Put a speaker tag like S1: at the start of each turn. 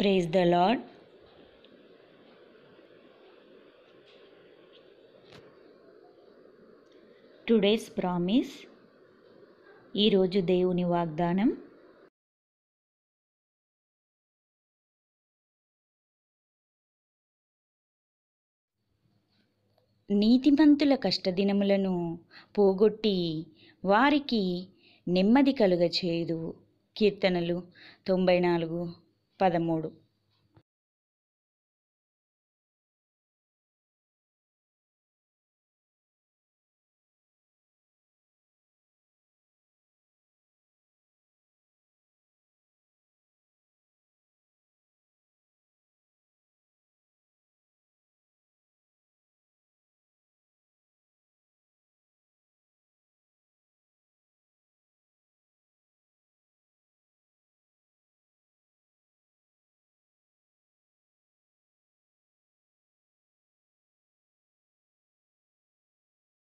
S1: Praise the Lord today's promise ఈరోజు దేవుని వాగ్దానం. నీతిమంతుల కష్టదినములను పోగొట్టి వారికి నెమ్మది కలుగచేయుదు కీర్తనలు తొంభై నాలుగు. పదమూడు.